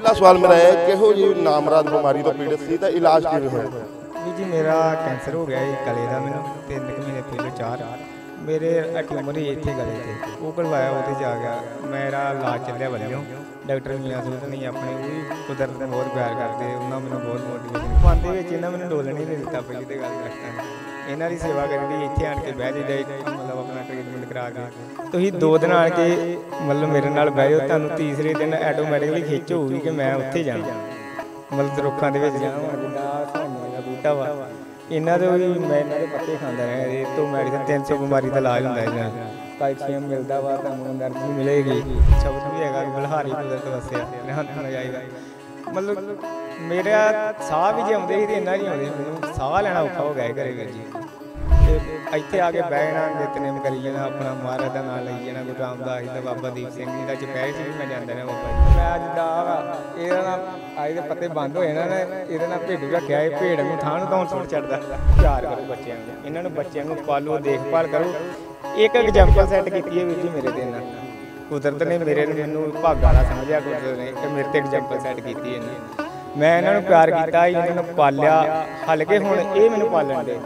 ਪਹਿਲਾ ਸਵਾਲ ਮੇਰਾ ਹੈ, ਕਿਹੋ ਜੀ ਨਾਮਰਾਦ ਬਿਮਾਰੀ ਤੋਂ ਪੀੜਤ ਸੀ ਤਾਂ ਇਲਾਜ ਕਿਵੇਂ ਹੋਇਆ? ਵੀ ਜੀ, ਮੇਰਾ ਕੈਂਸਰ ਹੋ ਗਿਆ ਜੀ, ਗਲੇ ਦਾ ਮੈਨੂੰ ਤਿੰਨ ਕੁ ਮਹੀਨੇ ਪਹਿਲਾਂ, ਚਾਰ। ਮੇਰੇ ਟਿਊਮਰ ਹੀ ਇੱਥੇ ਗਲੇ ਤੇ ਉਹ ਕਰਵਾਇਆ, ਉਹਦੇ ਜਾ ਆ ਗਿਆ। ਮੇਰਾ ਇਲਾਜ ਚੱਲਿਆ ਵੱਲੋਂ ਡਾਕਟਰ ਮੀਆਂ ਸੂਤ ਨਹੀਂ ਆਪਣੇ ਵੀ ਕੁਦਰਤ ਨੇ ਬਹੁਤ ਪਿਆਰ ਕਰਦੇ, ਉਹਨਾਂ ਮੈਨੂੰ ਬਹੁਤ ਮੋਟੀਵੇਸ਼ਨ ਪਾਉਂਦੇ ਵਿੱਚ ਇਹਨਾਂ ਮੈਨੂੰ ਡੋਲਣ ਹੀ ਨਹੀਂ ਦਿੱਤਾ ਪਹਿਲੀ ਤੇ ਗੱਲ ਰੱਖਦਾ ਇਹਨਾਂ ਦੀ ਸੇਵਾ ਕਰਨ ਲਈ ਇੱਥੇ ਆਣ ਕੇ ਬਹਿ ਜਾਈਦਾ ਕਰਾ ਕੇ। ਤੁਸੀਂ ਦੋ ਦਿਨ ਆ ਕੇ ਮਤਲਬ ਮੇਰੇ ਨਾਲ ਬਹਿ ਜਾਓ, ਤੁਹਾਨੂੰ ਤੀਸਰੇ ਦਿਨ ਆਟੋਮੈਟਿਕਲੀ ਖਿੱਚ ਹੋਊਗੀ ਕਿ ਮੈਂ ਉੱਥੇ ਜਾਣਾ। ਮਤਲਬ ਰੁੱਖਾਂ ਦੇ ਵਿੱਚ ਜਾਵਾਂ ਜਿੱਦਾਂ ਸਾਨੂੰ ਦਾ ਬੂਟਾ ਵਾ। ਇਹਨਾਂ ਦੇ ਵੀ ਮੈਂ ਇਹਨਾਂ ਦੇ ਪੱਤੇ ਖਾਂਦਾ ਰਿਹਾ, ਇਹ ਤੋਂ ਮੈਡੀਸਨ 300 ਬਿਮਾਰੀ ਦਾ ਇਲਾਜ ਹੁੰਦਾ ਇਹਨਾਂ ਕੈਲਸ਼ੀਅਮ ਮਿਲਦਾ ਵਾ, ਤੁਹਾਨੂੰ એનર્ਜੀ ਮਿਲੇਗੀ। ਸ਼ਬਦ ਵੀ ਹੈਗਾ, ਬਲਹਾਰੀ ਕੁਦਰਤ ਵਸਿਆ ਰਹਿਣ ਨੂੰ ਜਾਈਦਾ ਮਤਲਬ ਮੇਰਾ ਸਾਹ ਵੀ ਜੇ ਆਉਂਦੇ ਸੀ ਤੇ ਇੰਨਾ ਨਹੀਂ ਆਉਂਦੇ ਮੈਨੂੰ ਸਾਹ ਲੈਣਾ ਔਖਾ ਹੋ ਗਿਆ ਘਰੇ ਜੀ। ਤੇ ਇੱਥੇ ਆ ਕੇ ਬਹਿਣਾ ਨਿਤਨੇਮ ਕਰੀ ਜਾਣਾ ਆਪਣਾ ਮਹਾਰਾਜ ਦਾ ਨਾਮ ਲਈ ਜਾਣਾ ਗੁਰੂ ਰਾਮਦਾਸ ਜੀ ਦਾ ਬਾਬਾ ਦੀਪ ਸਿੰਘ ਜੀ ਦਾ ਚਪੈਰ ਸੀ ਵੀ ਮੈਂ ਜਾਂਦਾ ਰਿਹਾ ਬਾਬਾ ਜੀ। ਮੈਂ ਅੱਜ ਦਾ ਇਹਦਾ ਨਾਲ ਆਏ ਦੇ ਪੱਤੇ ਬੰਦ ਹੋਏ ਨਾ ਇਹਦੇ ਨਾਲ ਭੇਡੂ ਰੱਖਿਆ ਇਹ ਭੇਡ ਨੂੰ ਥਾਂ ਨੂੰ ਕੌਣ ਸੁਣ ਚੜਦਾ ਪਿਆਰ ਕਰੋ ਬੱਚਿਆਂ ਨੂੰ ਇਹਨਾਂ ਨੂੰ ਬੱਚਿਆਂ ਨੂੰ ਪਾਲੋ ਦੇਖਭਾਲ ਕਰੋ। ਇੱਕ ਐਗਜ਼ਾਮਪਲ ਸੈੱਟ ਕੀਤੀ ਹੈ ਵੀਰ ਜੀ ਮੇਰੇ ਤੇ ਨਾਲ ਕੁਦਰਤ ਨੇ ਮੇਰੇ ਨੂੰ ਮੈਨੂੰ ਭਾਗਾ ਵਾਲਾ ਸਮਝਿਆ ਕੁਦਰਤ ਨੇ ਕਿ ਮੇਰੇ ਤੇ ਐਗਜ਼ਾਮਪਲ ਸੈੱਟ ਕੀਤੀ ਇਹਨੇ ਮੈਂ ਇਹਨਾਂ ਨੂੰ ਪਿਆਰ ਕੀਤਾ ਇਹਨਾਂ ਨੂੰ ਪਾਲਿਆ ਹਲਕੇ ਹੁਣ ਇਹ ਮੈਨੂੰ ਪਾਲਣ ਦੇ।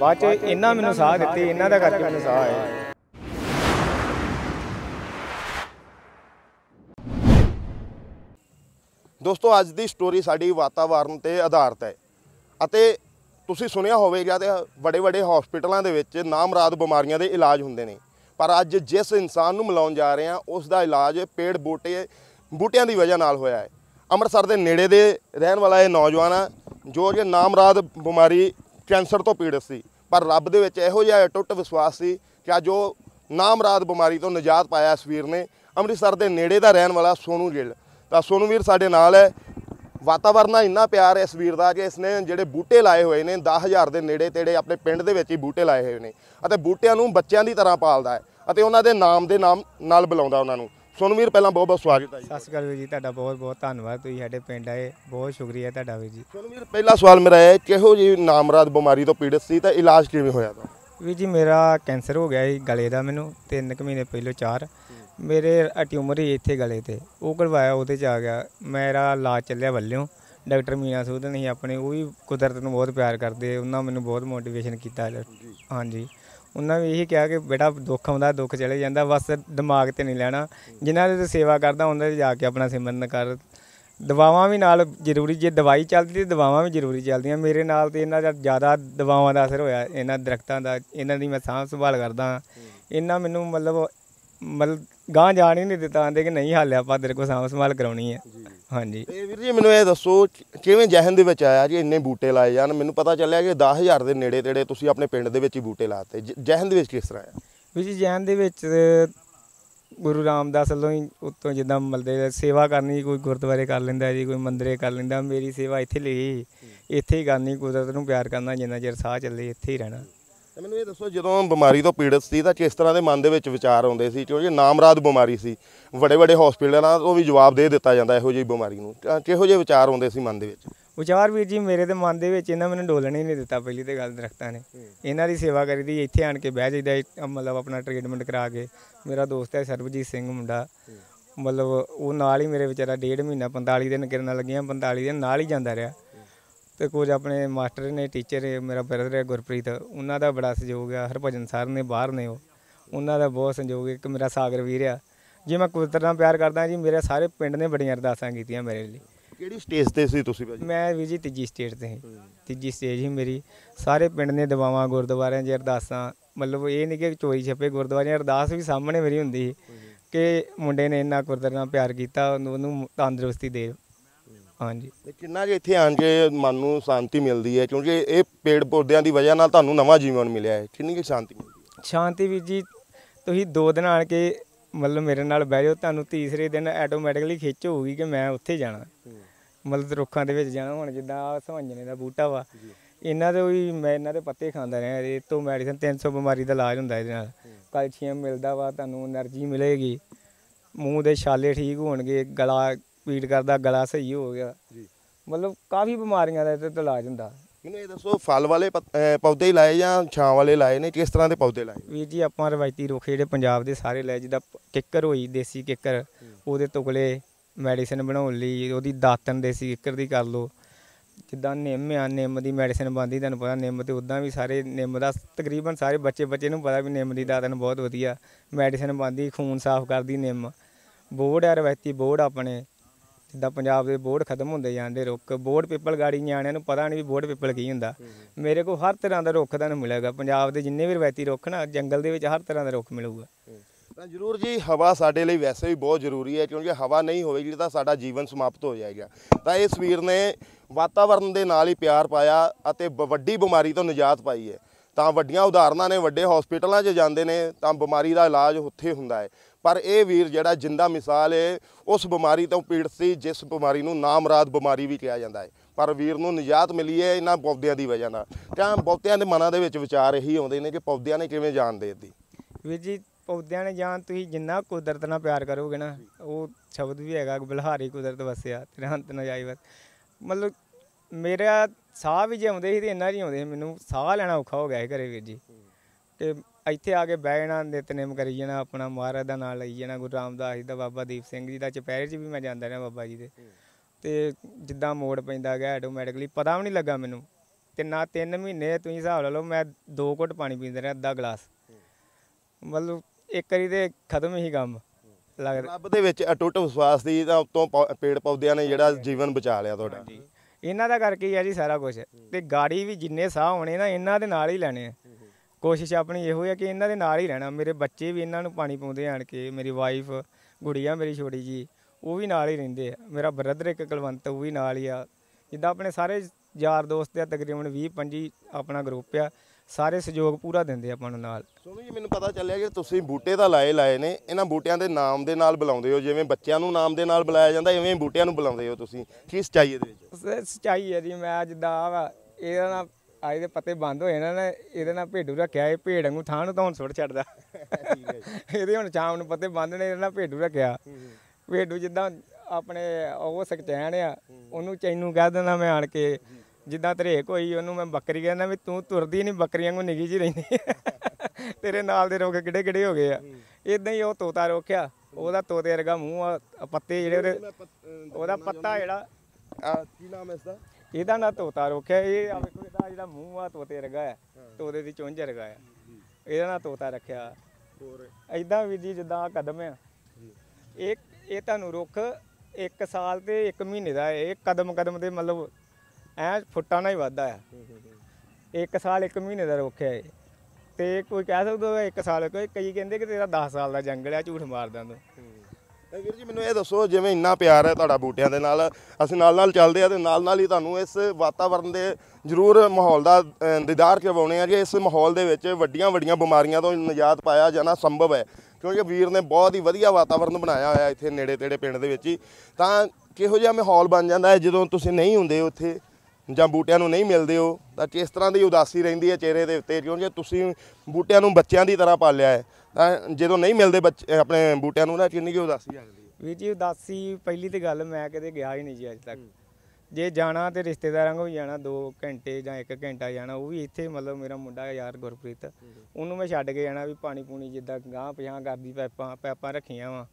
ਬਾਅਦ ਚ ਇਹਨਾਂ ਮੈਨੂੰ ਸਾਹ ਦਿੱਤੀ, ਇਹਨਾਂ ਦਾ ਕਰਕੇ ਮੈਨੂੰ ਸਾਹ ਆਇਆ ਦੋਸਤੋ, ਅੱਜ ਦੀ ਸਟੋਰੀ ਸਾਡੀ ਵਾਤਾਵਰਣ ਤੇ ਆਧਾਰਿਤ ਹੈ। ਅਤੇ ਤੁਸੀਂ ਸੁਣਿਆ ਹੋਵੇਗਾ ਤੇ ਵੱਡੇ ਵੱਡੇ ਹਸਪੀਟਲਾਂ ਦੇ ਵਿੱਚ ਨਾਮਰਾਦ ਬਿਮਾਰੀਆਂ ਦੇ ਇਲਾਜ ਹੁੰਦੇ ਨੇ। ਪਰ ਅੱਜ ਜਿਸ ਇਨਸਾਨ ਨੂੰ ਮਿਲਾਉਣ ਜਾ ਰਹੇ ਹਾਂ, ਉਸ ਦਾ ਇਲਾਜ ਪੇੜ ਬੂਟੇ, ਬੂਟਿਆਂ ਦੀ ਵਜ੍ਹਾ ਨਾਲ ਹੋਇਆ ਹੈ। ਅੰਮ੍ਰਿਤਸਰ ਦੇ ਨੇੜੇ ਦੇ ਰਹਿਣ ਵਾਲਾ ਇਹ ਨੌਜਵਾਨ ਆ, ਜੋ ਕਿ ਨਾਮਰਾਦ ਬਿਮਾਰੀ ਕੈਂਸਰ ਤੋਂ ਪੀੜਤ ਸੀ। ਪਰ ਰੱਬ ਦੇ ਵਿੱਚ ਇਹੋ ਜਿਹਾ ਟੁੱਟ ਵਿਸ਼ਵਾਸ ਸੀ ਕਿ ਅੱਜ ਉਹ ਨਾਮਰਾਦ ਬਿਮਾਰੀ ਤੋਂ ਨਿਜਾਤ ਪਾਇਆ ਇਸ ਵੀਰ ਨੇ। ਅੰਮ੍ਰਿਤਸਰ ਦੇ ਨੇੜੇ ਦਾ ਰਹਿਣ ਵਾਲਾ ਸੋਨੂ ਗਿੱਲ। ਤਾਂ ਸੋਨੂ ਵੀਰ ਸਾਡੇ ਨਾਲ ਹੈ। ਵਾਤਾਵਰਨ ਨਾਲ ਇੰਨਾ ਪਿਆਰ ਹੈ ਇਸ ਵੀਰ ਦਾ ਕਿ ਇਸਨੇ ਜਿਹੜੇ ਬੂਟੇ ਲਾਏ ਹੋਏ ਨੇ 10000 ਦੇ ਨੇੜੇ ਤੇੜੇ ਆਪਣੇ ਪਿੰਡ ਦੇ ਵਿੱਚ ਹੀ ਬੂਟੇ ਲਾਏ ਹੋਏ ਨੇ। ਅਤੇ ਬੂਟਿਆਂ ਨੂੰ ਬੱਚਿਆਂ ਦੀ ਤਰ੍ਹਾਂ ਪਾਲਦਾ ਹੈ। ਅਤੇ ਉਹਨਾਂ ਦੇ ਨਾਮ ਦੇ ਨਾਮ ਨਾਲ ਬੁਲਾਉਂਦਾ ਉਹਨਾਂ ਨੂੰ। ਸੋਨੂ ਵੀਰ ਪਹਿਲਾਂ ਬਹੁਤ ਬਹੁਤ ਸਵਾਗਤ ਹੈ ਜੀ। ਸਤਿ ਸ਼੍ਰੀ ਅਕਾਲ ਵੀਰ ਜੀ ਤੁਹਾਡਾ ਬਹੁਤ ਬਹੁਤ ਧੰਨਵਾਦ। ਤੁਸੀਂ ਸਾਡੇ ਪਿੰਡ ਆਏ ਬਹੁਤ ਸ਼ੁਕਰੀਆ ਤੁਹਾਡਾ ਵੀਰ ਜੀ। ਸੋਨੂ ਵੀਰ ਪਹਿਲਾ ਸਵਾਲ ਮੇਰਾ ਹੈ ਕਿਹੋ ਜੀ ਨਾਮਰਾਦ ਬਿਮਾਰੀ ਤੋਂ ਪੀੜਤ ਸੀ ਤਾਂ ਇਲਾਜ ਕਿਵੇਂ ਹੋਇਆ ਤਾਂ ਵੀਰ ਜੀ ਮੇਰਾ ਕੈਂਸਰ ਹੋ ਗਿਆ ਸੀ ਗਲੇ ਦਾ ਮੈਨੂੰ ਤਿੰਨ ਕੁ ਮਹੀਨੇ ਪਹਿਲਾਂ ਚਾਰ। ਮੇਰੇ ਟਿਊਮਰ ਹੀ ਇੱਥੇ ਗਲੇ ਤੇ ਉਹ ਕਰਵਾਇਆ ਉਹਦੇ ਚ ਆ ਗਿਆ। ਮੇਰਾ ਇਲਾਜ ਚੱਲਿਆ ਵੱਲੋਂ। ਡਾਕਟਰ ਮੀਆਂ ਸੂਦ ਨਹੀਂ ਆਪਣੇ ਉਹ ਵੀ ਕੁਦਰਤ ਨੂੰ ਬਹੁਤ ਪਿਆਰ ਕਰਦੇ ਉਹਨਾਂ ਮੈਨੂੰ ਬਹੁਤ ਮੋਟੀਵੇਸ਼ਨ ਕੀਤਾ। ਹਾਂਜੀ। ਉਹਨਾਂ ਵੀ ਇਹੀ ਕਿਹਾ ਕਿ ਬੇਟਾ ਦੁੱਖ ਆਉਂਦਾ ਦੁੱਖ ਚਲੇ ਜਾਂਦਾ ਬਸ ਦਿਮਾਗ ਤੇ ਨਹੀਂ ਲੈਣਾ। ਜਿਨ੍ਹਾਂ ਦੇ ਸੇਵਾ ਕਰਦਾ ਉਹਨਾਂ ਦੇ ਜਾ ਕੇ ਆਪਣਾ ਸਿਮਰਨ ਕਰ। ਦਵਾਵਾਂ ਵੀ ਨਾਲ ਜ਼ਰੂਰੀ ਜੇ ਦਵਾਈ ਚੱਲਦੀ ਤੇ ਦਵਾਵਾਂ ਵੀ ਜ਼ਰੂਰੀ ਚੱਲਦੀਆਂ। ਮੇਰੇ ਨਾਲ ਤੇ ਇਹਨਾਂ ਦਾ ਜ਼ਿਆਦਾ ਦਵਾਵਾਂ ਦਾ ਅਸਰ ਹੋਇਆ ਇਹਨਾਂ ਦਰਖਤਾਂ ਦਾ ਇਹਨਾਂ ਦੀ ਮੈਂ ਸਾਂਭ ਸੰਭਾਲ ਕਰਦਾ। ਇਹਨਾਂ ਮੈਨੂੰ ਮਤਲਬ ਮਤਲਬ ਗਾਂ ਜਾਣ ਹੀ ਨਹੀਂ ਦਿੱਤਾ ਆਂਦੇ ਕਿ ਨਹੀਂ ਹਾਲਿਆ ਆਪਾਂ ਤੇਰੇ ਕੋਲ ਸਾਂਭ ਸੰਭਾਲ ਕਰਾਉਣੀ ਹੈ ਹਾਂਜੀ। ਤੇ ਵੀਰ ਜੀ ਮੈਨੂੰ ਇਹ ਦੱਸੋ ਕਿਵੇਂ ਜਹਨ ਦੇ ਵਿੱਚ ਆਇਆ ਜੀ ਇੰਨੇ ਬੂਟੇ ਲਾਏ ਜਾਣ? ਮੈਨੂੰ ਪਤਾ ਚੱਲਿਆ ਕਿ 10000 ਦੇ ਨੇੜੇ ਤੇੜੇ ਤੁਸੀਂ ਆਪਣੇ ਪਿੰਡ ਦੇ ਵਿੱਚ ਹੀ ਬੂਟੇ ਲਾਤੇ ਜਹਨ ਦੇ ਵਿੱਚ ਕਿਸ ਤਰ੍ਹਾਂ ਆਇਆ? ਵੀ ਜੀ ਜੈਨ ਦੇ ਵਿੱਚ ਗੁਰੂ ਰਾਮਦਾਸ ਵੱਲੋਂ ਹੀ ਉੱਤੋਂ ਜਿੱਦਾਂ ਮਲਦੇ ਸੇਵਾ ਕਰਨੀ ਕੋਈ ਗੁਰਦੁਆਰੇ ਕਰ ਲੈਂਦਾ ਜੀ ਕੋਈ ਮੰਦਰੇ ਕਰ ਲੈਂਦਾ ਮੇਰੀ ਸੇਵਾ ਇੱਥੇ ਲਈ ਇੱਥੇ ਹੀ ਕਰਨੀ ਕੁਦਰਤ ਨੂੰ ਪਿਆਰ ਕਰਨਾ ਜਿੰਨਾ ਚਿਰ ਸਾਹ ਚੱਲੇ ਇੱਥੇ ਹੀ ਰਹਿਣਾ। ਤੇ ਮੈਨੂੰ ਇਹ ਦੱਸੋ ਜਦੋਂ ਬਿਮਾਰੀ ਤੋਂ ਪੀੜਤ ਸੀ ਤਾਂ ਕਿਸ ਤਰ੍ਹਾਂ ਦੇ ਮਨ ਦੇ ਵਿੱਚ ਵਿਚਾਰ ਆਉਂਦੇ ਸੀ? ਕਿਉਂਕਿ ਨਾਮਰਾਦ ਬਿਮਾਰੀ ਸੀ। ਵੱਡੇ ਵੱਡੇ ਹਸਪੀਟਲਾਂ ਤੋਂ ਵੀ ਜਵਾਬ ਦੇ ਦਿੱਤਾ ਜਾਂਦਾ ਇਹੋ ਜਿਹੀ ਬਿਮਾਰੀ ਨੂੰ। ਕਿਹੋ ਜਿਹੇ ਵਿਚਾਰ ਆਉਂਦੇ ਸੀ ਮਨ ਦੇ ਵਿੱਚ? ਵਿਚਾਰ ਵੀਰ ਜੀ ਮੇਰੇ ਤੇ ਮਨ ਦੇ ਵਿੱਚ ਇਹਨਾਂ ਮੈਨੂੰ ਡੋਲਣ ਹੀ ਨਹੀਂ ਦਿੱਤਾ ਪਹਿਲੀ ਤੇ ਗੱਲ ਦਰਖਤਾਂ ਨੇ। ਇਹਨਾਂ ਦੀ ਸੇਵਾ ਕਰੀਦੀ ਇੱਥੇ ਆਣ ਕੇ ਬਹਿ ਜਾਈਦਾ ਮਤਲਬ ਆਪਣਾ ਟ੍ਰੀਟਮੈਂਟ ਕਰਾ ਕੇ। ਮੇਰਾ ਦੋਸਤ ਹੈ ਸਰਬਜੀਤ ਸਿੰਘ ਮੁੰਡਾ। ਮਤਲਬ ਉਹ ਨਾਲ ਹੀ ਮੇਰੇ ਵਿਚਾਰਾ ਡੇਢ ਮਹੀਨਾ 45 ਦਿਨ ਕਿਰਨਾਂ ਲੱਗੀਆਂ 45 ਦਿਨ ਨਾਲ ਹੀ ਜਾਂਦਾ ਰਿਹਾ। ਤੇ ਕੁਝ ਆਪਣੇ ਮਾਸਟਰ ਨੇ ਟੀਚਰ ਮੇਰਾ ਬ੍ਰਦਰ ਹੈ ਗੁਰਪ੍ਰੀਤ ਉਹਨਾਂ ਦਾ ਬੜਾ ਸਹਿਯੋਗ ਆ ਹਰਭਜਨ ਸਰ ਨੇ ਬਾਹਰ ਨੇ ਉਹ ਉਹਨਾਂ ਦਾ ਬਹੁਤ ਸਹਿਯੋਗ ਇੱਕ ਮੇਰਾ ਸਾਗਰ ਵੀਰ ਆ। ਜੇ ਮੈਂ ਕੁਦਰਤ ਨਾਲ ਪਿਆਰ ਕਰਦਾ ਜੀ ਮੇਰੇ ਸਾਰੇ ਪਿੰਡ ਨੇ ਬੜੀਆਂ ਅਰਦਾਸਾਂ ਕੀਤੀਆਂ ਮੇਰੇ ਲਈ। ਕਿਹੜੀ ਸਟੇਜ ਤੇ ਸੀ ਤੁਸੀਂ ਭਾਜੀ? ਮੈਂ ਵੀ ਜੀ ਤੀਜੀ ਸਟੇਟ ਤੇ ਸੀ। ਤੀਜੀ ਸਟੇਜ ਹੀ ਮੇਰੀ। ਸਾਰੇ ਪਿੰਡ ਨੇ ਦਵਾਵਾਂ ਗੁਰਦੁਆਰਿਆਂ 'ਚ ਅਰਦਾਸਾਂ ਮਤਲਬ ਇਹ ਨਹੀਂ ਕਿ ਚੋਰੀ ਛੱਪੇ ਗੁਰਦੁਆਰਿਆਂ ਅਰਦਾਸ ਵੀ ਸਾਹਮਣੇ ਮੇਰੀ ਹੁੰਦੀ ਸੀ ਕਿ ਮੁੰਡੇ ਨੇ ਇੰਨਾ ਕੁਦਰਤ ਨਾਲ ਪਿਆਰ ਕੀਤਾ ਉਹਨੂੰ ਤੰਦਰੁਸਤੀ ਦੇ। ਹਾਂਜੀ। ਤੇ ਕਿੰਨਾ ਜੇ ਇੱਥੇ ਆਣ ਕੇ ਮਨ ਨੂੰ ਸ਼ਾਂਤੀ ਮਿਲਦੀ ਹੈ? ਕਿਉਂਕਿ ਇਹ ਪੇੜ ਪੌਦਿਆਂ ਦੀ ਵਜ੍ਹਾ ਨਾਲ ਤੁਹਾਨੂੰ ਨਵਾਂ ਜੀਵਨ ਮਿਲਿਆ ਹੈ। ਕਿੰਨੀ ਕਿ ਸ਼ਾਂਤੀ ਮਿਲਦੀ ਹੈ? ਸ਼ਾਂਤੀ ਵੀਰ ਜੀ ਤੁਸੀਂ ਦੋ ਦਿਨ ਆਣ ਕੇ ਮਤਲਬ ਮੇਰੇ ਨਾਲ ਬਹਿ ਜਾਓ ਤੁਹਾਨੂੰ ਤੀਸਰੇ ਦਿਨ ਆਟੋਮੈਟਿਕਲੀ ਖਿੱਚ ਹੋਊਗੀ ਕਿ ਮੈਂ ਉੱਥੇ ਜਾਣਾ। ਮਤਲਬ ਰੁੱਖਾਂ ਦੇ ਵਿੱਚ ਜਾਣਾ ਹੁਣ ਜਿੱਦਾਂ ਆ ਸਵੰਜਨੇ ਦਾ ਬੂਟਾ ਵਾ। ਇਹਨਾਂ ਦੇ ਵੀ ਮੈਂ ਇਹਨਾਂ ਦੇ ਪੱਤੇ ਖਾਂਦਾ ਰਿਹਾ ਇਹ ਤੋਂ ਮੈਡੀਸਨ 300 ਬਿਮਾਰੀ ਦਾ ਇਲਾਜ ਹੁੰਦਾ ਇਹਦੇ ਨਾਲ। ਕੈਲਸ਼ੀਅਮ ਮਿਲਦਾ ਵਾ ਤੁਹਾਨੂੰ એનર્ਜੀ ਮਿਲੇਗੀ। ਮੂੰਹ ਦੇ ਛਾਲੇ ਠੀਕ ਹੋਣਗੇ ਗਲਾ ਪੀੜ ਕਰਦਾ ਗਲਾ ਸਹੀ ਹੋ ਗਿਆ। ਜੀ। ਮਤਲਬ ਕਾਫੀ ਬਿਮਾਰੀਆਂ ਦਾ ਇਹਦੇ ਤੋਂ ਇਲਾਜ ਹੁੰਦਾ। ਮੈਨੂੰ ਇਹ ਦੱਸੋ ਫਲ ਵਾਲੇ ਪਤ- ਅਹ ਪੌਦੇ ਹੀ ਲਾਏ ਜਾਂ ਛਾਂ ਵਾਲੇ ਲਾਏ ਨੇ? ਕਿਸ ਤਰ੍ਹਾਂ ਦੇ ਪੌਦੇ ਲਾਏ? ਵੀਰ ਜੀ ਆਪਾਂ ਰਵਾਇਤੀ ਰੁੱਖ ਜਿਹੜੇ ਪੰਜਾਬ ਦੇ ਸਾਰੇ ਲੈ ਜਿੱਦਾਂ ਪ- ਕਿੱਕਰ ਹੋਈ ਦੇਸੀ ਕਿੱਕਰ। ਉਹਦੇ ਤੁਕਲੇ ਮੈਡੀਸਿਨ ਬਣਾਉਣ ਲਈ ਉਹਦੀ ਦਾਤਨ ਦੇਸੀ ਇੱਕਰ ਦੀ ਕਰ ਲਓ। ਜਿੱਦਾਂ ਨਿੰਮ ਆ ਨਿੰਮ ਦੀ ਮੈਡੀਸਿਨ ਬਣਦੀ ਤੁਹਾਨੂੰ ਪਤਾ ਨਿੰਮ ਤੇ ਉਦਾਂ ਵੀ ਸਾਰੇ ਨਿੰਮ ਦਾ ਤਕਰੀਬਨ ਸਾਰੇ ਬੱਚੇ ਬੱਚੇ ਨੂੰ ਪਤਾ ਵੀ ਨਿੰਮ ਦੀ ਦਾਤਨ ਬਹੁਤ ਵਧੀਆ। ਮੈਡੀਸਿਨ ਬਣਦੀ ਖੂਨ ਸਾਫ਼ ਕਰਦੀ ਨਿੰਮ। ਬੋੜ ਆ ਰਵਾਇਤੀ ਬੋੜ ਆਪਣੇ। ਜਿੱਦਾਂ ਪੰਜਾਬ ਦੇ ਬੋੜ ਖਤਮ ਹੁੰਦੇ ਜਾਂਦੇ ਰੁੱਖ ਬੋੜ ਪਿੱਪਲ ਗਾੜੀ ਨਿਆਣਿਆਂ ਨੂੰ ਪਤਾ ਨਹੀਂ ਵੀ ਬੋੜ ਪਿੱਪਲ ਕੀ ਹੁੰਦਾ। ਮੇਰੇ ਕੋਲ ਹਰ ਤਰ੍ਹਾਂ ਦਾ ਰੁੱਖ ਤੁਹਾਨੂੰ ਮਿਲੇਗਾ। ਪੰਜਾਬ ਦੇ ਜਿੰਨੇ ਵੀ ਰਵਾਇਤੀ ਰੁੱਖ ਨਾ ਜੰਗਲ ਦੇ ਵਿੱਚ ਹਰ ਤਰ੍ਹਾਂ ਦਾ ਰੁੱਖ ਮਿਲੂਗਾ। ਤਾਂ ਜ਼ਰੂਰ ਜੀ ਹਵਾ ਸਾਡੇ ਲਈ ਵੈਸੇ ਵੀ ਬਹੁਤ ਜ਼ਰੂਰੀ ਹੈ ਕਿਉਂਕਿ ਹਵਾ ਨਹੀਂ ਹੋਵੇਗੀ ਤਾਂ ਸਾਡਾ ਜੀਵਨ ਸਮਾਪਤ ਹੋ ਜਾਏਗਾ। ਤਾਂ ਇਸ ਵੀਰ ਨੇ ਵਾਤਾਵਰਣ ਦੇ ਨਾਲ ਹੀ ਪਿਆਰ ਪਾਇਆ ਅਤੇ ਵੱਡੀ ਬਿਮਾਰੀ ਤੋਂ ਨਿਜਾਤ ਪਾਈ ਹੈ। ਤਾਂ ਵੱਡੀਆਂ ਉਦਾਹਰਨਾਂ ਨੇ ਵੱਡੇ ਹਸਪੀਟਲਾਂ 'ਚ ਜਾਂਦੇ ਨੇ ਤਾਂ ਬਿਮਾਰੀ ਦਾ ਇਲਾਜ ਉੱਥੇ ਹੁੰਦਾ ਹੈ। ਪਰ ਇਹ ਵੀਰ ਜਿਹੜਾ ਜਿੰਦਾ ਮਿਸਾਲ ਹੈ ਉਸ ਬਿਮਾਰੀ ਤੋਂ ਪੀੜਤ ਸੀ, ਜਿਸ ਬਿਮਾਰੀ ਨੂੰ ਨਾਮਰਾਦ ਬਿਮਾਰੀ ਵੀ ਕਿਹਾ ਜਾਂਦਾ ਹੈ ਪਰ ਵੀਰ ਨੂੰ ਨਿਜਾਤ ਮਿਲੀ ਹੈ ਇਹਨਾਂ ਪੌਦਿਆਂ ਦੀ ਵਜ੍ਹਾ ਨਾਲ। ਤਾਂ ਬਹੁਤਿਆਂ ਦੇ ਮਨਾਂ ਦੇ ਵਿੱਚ ਵਿਚਾਰ ਇਹੀ ਆਉਂਦੇ ਨੇ ਕਿ ਪੌਦਿਆਂ ਨੇ ਕਿਵੇਂ ਜਾਨ ਦੇ ਦਿੱਤੀ। ਵੀਰ ਜੀ, ਪੌਦਿਆਂ ਨੇ ਜਾਨ ਤੁਸੀਂ ਜਿੰਨਾ ਕੁਦਰਤ ਨਾਲ ਪਿਆਰ ਕਰੋਗੇ ਨਾ, ਉਹ ਸ਼ਬਦ ਵੀ ਹੈਗਾ ਕਿ ਬਲਹਾਰੀ ਕੁਦਰਤ ਵਸਿਆ ਤੇਰੇ ਅੰਤ ਨਾ ਜਾਈ ਬਸ ਮਤਲਬ ਮੇਰਾ ਸਾਹ ਵੀ ਜੇ ਆਉਂਦੇ ਸੀ ਤੇ ਇੰਨਾ ਜੀ ਆਉਂਦੇ ਸੀ, ਮੈਨੂੰ ਸਾਹ ਲੈਣਾ ਔਖਾ ਹੋ ਗਿਆ ਸੀ ਘਰੇ ਵੀਰ ਜੀ। ਤੇ ਇੱਥੇ ਆ ਕੇ ਬਹਿ ਜਾਣਾ ਨਿਤਨੇਮ ਕਰੀ ਜਾਣਾ ਆਪਣਾ ਮਹਾਰਾਜ ਦਾ ਨਾਮ ਲਈ ਜਾਣਾ ਗੁਰੂ ਰਾਮਦਾਸ ਜੀ ਦਾ ਬਾਬਾ ਦੀਪ ਸਿੰਘ ਜੀ ਦਾ ਚੁਪਹਿਰੇ 'ਚ ਵੀ ਮੈਂ ਜਾਂਦਾ ਰਿਹਾ ਬਾਬਾ ਜੀ ਦੇ। ਤੇ ਜਿੱਦਾਂ ਮੋੜ ਪੈਂਦਾ ਗਿਆ ਆਟੋਮੈਟਿਕਲੀ ਪਤਾ ਵੀ ਨਹੀਂ ਲੱਗਾ ਮੈਨੂੰ। ਤੇ ਨਾ 3 ਮਹੀਨੇ ਤੁਸੀਂ ਹਿਸਾਬ ਲਾ ਲਓ ਮੈਂ 2 ਘੁੱਟ ਪਾਣੀ ਪੀਂਦਾ ਰਿਹਾ ਅੱਧਾ ਗਲਾਸ। ਮਤਲਬ ਇੱਕ ਵਾਰੀ ਤੇ ਖਤਮ ਹੀ ਕੰਮ। ਲੱਗਦਾ ਰੱਬ ਦੇ ਵਿੱਚ ਅਟੁੱਟ ਵਿਸ਼ਵਾਸ ਦੀ ਤਾਂ ਉਤੋਂ ਪੇੜ ਪੌਦਿਆਂ ਨੇ ਜਿਹੜਾ ਜੀਵਨ ਬਚਾ ਲਿਆ ਤੁਹਾਡਾ। ਇਹਨਾਂ ਦਾ ਕਰਕੇ ਹੀ ਆ ਜੀ ਸਾਰਾ ਕੁਝ ਤੇ ਗਾੜੀ ਵੀ ਜਿੰਨੇ ਸਾਹ ਹੋਣੇ ਨਾ ਇਹਨਾਂ ਦੇ ਨਾਲ ਹੀ ਲੈਣੇ ਆ। ਕੋਸ਼ਿਸ਼ ਆਪਣੀ ਇਹੋ ਹੈ ਕਿ ਇਹਨਾਂ ਦੇ ਨਾਲ ਹੀ ਰਹਿਣਾ। ਮੇਰੇ ਬੱਚੇ ਵੀ ਇਹਨਾਂ ਨੂੰ ਪਾਣੀ ਪਾਉਂਦੇ ਆਣ ਕੇ ਮੇਰੀ ਵਾਈਫ ਗੁੜੀਆ ਮੇਰੀ ਛੋਟੀ ਜੀ ਉਹ ਵੀ ਨਾਲ ਹੀ ਰਹਿੰਦੇ ਆ। ਮੇਰਾ ਬ੍ਰਦਰ ਇੱਕ ਕੁਲਵੰਤ ਉਹ ਵੀ ਨਾਲ ਹੀ ਆ। ਜਿੱਦਾਂ ਆਪਣੇ ਸਾਰੇ ਯਾਰ ਦੋਸਤ ਆ ਤਕਰੀਬਨ 20 25 ਆਪਣਾ ਗਰੁੱਪ ਆ। ਸਾਰੇ ਸਹਿਯੋਗ ਪੂਰਾ ਦਿੰਦੇ ਆਪਾਂ ਨੂੰ ਨਾਲ। ਸੋਨੂੰ ਜੀ ਮੈਨੂੰ ਪਤਾ ਚੱਲਿਆ ਕਿ ਤੁਸੀਂ ਬੂਟੇ ਤਾਂ ਲਾਏ ਲਾਏ ਨੇ। ਇਹਨਾਂ ਬੂਟਿਆਂ ਦੇ ਨਾਮ ਦੇ ਨਾਲ ਬੁਲਾਉਂਦੇ ਹੋ। ਜਿਵੇਂ ਬੱਚਿਆਂ ਨੂੰ ਨਾਮ ਦੇ ਨਾਲ ਬੁਲਾਇਆ ਜਾਂਦਾ ਐਵੇਂ ਬੂਟਿਆਂ ਨੂੰ ਬੁਲਾਉਂਦੇ ਹੋ ਤੁਸੀਂ। ਕੀ ਸੱਚਾਈ ਇਹਦੇ ਵਿੱਚ? ਸੱਚਾਈ ਹੈ ਜੀ ਮੈਂ ਜਿੱਦਾਂ ਵਾ ਇਹਦਾ ਅੱਜ ਦੇ ਪੱਤੇ ਬੰਦ ਹੋਏ ਨਾ ਨਾ ਇਹਦੇ ਨਾਲ ਭੇਡੂ ਰੱਖਿਆ ਇਹ ਭੇਡ ਵਾਂਗੂ ਥਾਂ ਨੂੰ ਧੌਣ ਸੁੱਟ ਛੱਡਦਾ। ਇਹਦੇ ਹੁਣ ਸ਼ਾਮ ਨੂੰ ਪੱਤੇ ਬੰਦ ਨੇ, ਇਹਦੇ ਨਾਲ ਭੇਡੂ ਰੱਖਿਆ। ਭੇਡੂ ਜਿੱਦਾਂ ਆਪਣੇ ਉਹ ਸਕਚੈਨ ਆ, ਉਹਨੂੰ ਚੈਨੂੰ ਕਹਿ ਦਿੰਦਾ ਮੈਂ ਆਣ ਕੇ, ਜਿੱਦਾਂ ਤਰੇਕ ਹੋਈ, ਉਹਨੂੰ ਮੈਂ ਬੱਕਰੀ ਕਹਿੰਦਾ ਵੀ ਤੂੰ ਤੁਰਦੀ ਨਹੀਂ ਬੱਕਰੀਆਂ ਵਾਂਗੂ ਨਿੱਗੀ ਜੀ ਰਹਿੰਦੀ। ਤੇਰੇ ਨਾਲ ਦੇ ਰੋਗ ਕਿਹੜੇ ਕਿਹੜੇ ਹੋ ਗਏ ਆ। ਇਦਾਂ ਹੀ ਉਹ ਤੋਤਾ ਰੋਕਿਆ, ਉਹਦਾ ਤੋਤੇ ਵਰਗਾ ਮੂੰਹ ਆ, ਪੱਤੇ ਜਿਹੜੇ ਉਹਦੇ, ਉਹਦਾ ਪੱਤਾ ਜਿਹੜਾ ਕੀ ਨਾਮ ਹੈ ਇਸ ਦਾ ਇਹਦਾ ਨਾ ਤੋਤਾ ਰੋਕਿਆ ਇਹ ਆ ਵੇਖੋ ਇਹਦਾ ਜਿਹੜਾ ਮੂੰਹ ਆ ਤੋਤੇ ਵਰਗਾ ਹੈ। ਤੋਤੇ ਦੀ ਚੁੰਝ ਵਰਗਾ ਆ। ਇਹਦਾ ਨਾ ਤੋਤਾ ਰੱਖਿਆ। ਹੋਰ? ਐਦਾਂ ਵੀ ਜੀ ਜਿੱਦਾਂ ਕਦਮ ਆ। ਇਹ ਇਹ ਤੁਹਾਨੂੰ ਰੁੱਖ 1 ਸਾਲ ਤੇ 1 ਮਹੀਨੇ ਦਾ ਹੈ। ਇਹ ਕਦਮ ਕਦਮ ਤੇ ਮਤਲਬ ਐ ਫੁੱਟਾਂ ਨਾਲ ਹੀ ਵੱਧਦਾ ਆ। 1 ਸਾਲ 1 ਮਹੀਨੇ ਦਾ ਰੁੱਖ ਹੈ ਇਹ। ਤੇ ਕੋਈ ਕਹਿ ਸਕਦਾ 1 ਸਾਲ ਕੋਈ ਕਈ ਕਹਿੰਦੇ ਕਿ ਤੇਰਾ 10 ਸਾਲ ਦਾ ਜੰਗਲ ਆ ਝੂਠ ਮਾਰਦਾ ਤਾਂ। ਵੀਰ ਜੀ, ਮੈਨੂੰ ਇਹ ਦੱਸੋ, ਜਿਵੇਂ ਇੰਨਾ ਪਿਆਰ ਹੈ ਤੁਹਾਡਾ ਬੂਟਿਆਂ ਦੇ ਨਾਲ, ਅਸੀਂ ਨਾਲ ਨਾਲ ਚੱਲਦੇ ਆ ਤੇ ਨਾਲ ਨਾਲ ਹੀ ਤੁਹਾਨੂੰ ਇਸ ਵਾਤਾਵਰਣ ਦੇ ਜ਼ਰੂਰ ਮਾਹੌਲ ਦਾ ਦੀਦਾਰ ਕਰਵਾਉਣੇ ਆ ਕਿ ਇਸ ਮਾਹੌਲ ਦੇ ਵਿੱਚ ਵੱਡੀਆਂ ਵੱਡੀਆਂ ਬਿਮਾਰੀਆਂ ਤੋਂ ਨਿਜਾਤ ਪਾਇਆ ਜਾਣਾ ਸੰਭਵ ਹੈ। ਕਿਉਂਕਿ ਵੀਰ ਨੇ ਬਹੁਤ ਹੀ ਵਧੀਆ ਵਾਤਾਵਰਣ ਬਣਾਇਆ ਹੋਇਆ ਇੱਥੇ ਨੇੜੇ ਤੇੜੇ ਪਿੰਡ ਦੇ ਵਿੱਚ ਹੀ। ਤਾਂ ਕਿਹੋ ਜਿਹਾ ਮਾਹੌਲ ਬਣ ਜਾਂਦਾ ਹੈ ਜਦੋਂ ਤੁਸੀਂ ਨਹੀਂ ਹੁੰਦੇ ਉੱਥੇ ਜਾਂ ਬੂਟਿਆਂ ਨੂੰ ਨਹੀਂ ਮਿਲਦੇ ਹੋ? ਤਾਂ ਕਿਸ ਤਰ੍ਹਾਂ ਦੀ ਉਦਾਸੀ ਰਹਿੰਦੀ ਹੈ ਚਿਹਰੇ ਦੇ ਉੱਤੇ? ਕਿਉਂਕਿ ਤੁਸੀਂ ਬੂਟਿਆਂ ਨੂੰ ਬੱਚਿਆਂ ਦੀ ਤਰ੍ਹਾਂ ਪਾਲਿਆ ਹੈ। ਤਾਂ ਜਦੋਂ ਨਹੀਂ ਮਿਲਦੇ ਬੱਚੇ ਆਪਣੇ ਬੂਟਿਆਂ ਨੂੰ ਨਾ, ਕਿੰਨੀ ਕੀ ਉਦਾਸੀ ਆ ਹੈ? ਵੀਰ ਜੀ, ਉਦਾਸੀ ਪਹਿਲੀ ਤੇ ਗੱਲ ਮੈਂ ਕਦੇ ਗਿਆ ਹੀ ਨਹੀਂ ਜੀ ਅੱਜ ਤੱਕ। ਜੇ ਜਾਣਾ ਤੇ ਰਿਸ਼ਤੇਦਾਰਾਂ ਕੋਲ ਜਾਣਾ 2 ਘੰਟੇ ਜਾਂ 1 ਘੰਟਾ ਜਾਣਾ, ਉਹ ਵੀ ਇੱਥੇ ਮਤਲਬ ਮੇਰਾ ਮੁੰਡਾ ਯਾਰ ਗੁਰਪ੍ਰੀਤ, ਉਹਨੂੰ ਮੈਂ ਛੱਡ ਕੇ ਜਾਣਾ ਵੀ ਪਾਣੀ ਪੂਣੀ ਜਿੱਦਾਂ ਗਾਂ ਪਛਾਂ ਕਰਦੀ, ਪੈਪਾਂ ਪੈਪਾਂ ਰੱਖੀਆਂ ਵਾ,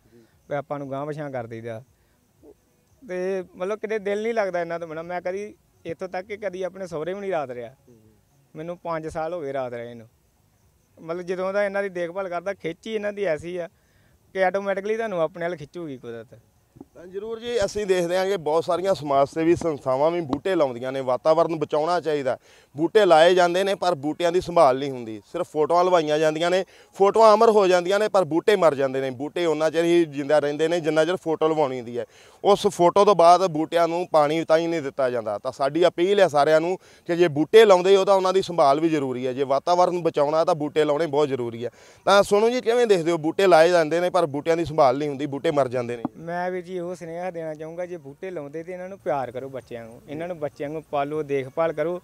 ਪੈਪਾਂ ਨੂੰ ਗਾਂ ਪਛਾਂ ਕਰ ਦਈਦਾ। ਤੇ ਮਤਲਬ ਕਿਤੇ ਦਿਲ ਨਹੀਂ ਲੱਗਦਾ ਇਹਨਾਂ ਤੋਂ ਬਿਨਾ। ਮੈਂ ਕਦੀ ਇੱਥੋਂ ਤੱਕ ਕਿ ਕਦੀ ਆਪਣੇ ਸਹੁਰੇ ਵੀ ਨਹੀਂ ਰਾਤ ਰਿਹਾ। ਮੈਨੂੰ 5 ਸਾਲ ਹੋ ਗਏ ਰਾਤ ਰਹੇ ਨੂੰ। ਮਤਲਬ ਜਦੋਂ ਦਾ ਇਹਨਾਂ ਦੀ ਦੇਖਭਾਲ ਕਰਦਾ, ਖਿੱਚ ਹੀ ਇਹਨਾਂ ਦੀ ਐਸੀ ਆ ਕਿ ਆਟੋਮੈਟਿਕਲੀ ਤੁਹਾਨੂੰ ਆਪਣੇ ਵੱਲ ਖਿੱਚੂਗੀ ਕੁਦਰਤ। ਤਾਂ ਜ਼ਰੂਰ ਜੀ, ਅਸੀਂ ਦੇਖਦੇ ਹਾਂ ਕਿ ਬਹੁਤ ਸਾਰੀਆਂ ਸਮਾਜ ਸੇਵੀ ਸੰਸਥਾਵਾਂ ਵੀ ਬੂਟੇ ਲਾਉਂਦੀਆਂ ਨੇ। ਵਾਤਾਵਰਨ ਬਚਾਉਣਾ ਚਾਹੀਦਾ। ਬੂਟੇ ਲਾਏ ਜਾਂਦੇ ਨੇ, ਪਰ ਬੂਟਿਆਂ ਦੀ ਸੰਭਾਲ ਨਹੀਂ ਹੁੰਦੀ। ਸਿਰਫ ਫੋਟੋਆਂ ਲਵਾਈਆਂ ਜਾਂਦੀਆਂ ਨੇ, ਫੋਟੋਆਂ ਅਮਰ ਹੋ ਜਾਂਦੀਆਂ ਨੇ, ਪਰ ਬੂਟੇ ਮਰ ਜਾਂਦੇ ਨੇ। ਬੂਟੇ ਉਹਨਾਂ ਚਿਰ ਹੀ ਜਿੰਦਾ ਰਹਿੰਦੇ ਨੇ, ਜਿੰਨਾ ਚਿਰ ਫੋਟੋ ਲਵਾਉਣੀ ਹੁੰਦੀ ਹੈ। ਉਸ ਫੋਟੋ ਤੋਂ ਬਾਅਦ ਬੂਟਿਆਂ ਨੂੰ ਪਾਣੀ ਤਾਂ ਹੀ ਨਹੀਂ ਦਿੱਤਾ ਜਾਂਦਾ। ਤਾਂ ਸਾਡੀ ਅਪੀਲ ਹੈ ਸਾਰਿਆਂ ਨੂੰ ਕਿ ਜੇ ਬੂਟੇ ਲਾਉਂਦੇ ਹੋ, ਤਾਂ ਉਹਨਾਂ ਦੀ ਸੰਭਾਲ ਵੀ ਜ਼ਰੂਰੀ ਹੈ। ਜੇ ਵਾਤਾਵਰਨ ਬਚਾਉਣਾ, ਤਾਂ ਬੂਟੇ ਲਾਉਣੇ ਬਹੁਤ ਜ਼ਰੂਰੀ ਹੈ। ਤਾਂ ਸੁਣੋ ਜੀ, ਕਿਵੇਂ ਦੇਖਦੇ ਹੋ? ਬੂਟੇ ਲਾਏ ਜਾਂਦੇ ਨੇ, ਪਰ ਬੂਟਿਆਂ ਦੀ ਸੰਭਾਲ ਨਹੀਂ ਹੁੰਦੀ, ਬੂਟੇ ਮਰ ਜਾਂਦੇ ਨੇ। ਮੈਂ ਵੀ ਜੀ ਉਹ ਸੁਨੇਹਾ ਦੇਣਾ ਚਾਹੂੰਗਾ ਜੇ ਬੂਟੇ ਲਾਉਂਦੇ ਤੇ ਇਹਨਾਂ ਨੂੰ ਪਿਆਰ ਕਰੋ ਬੱਚਿਆਂ ਨੂੰ। ਇਹਨਾਂ ਨੂੰ ਬੱਚਿਆਂ ਨੂੰ ਪਾਲੋ ਦੇਖਭਾਲ ਕਰੋ।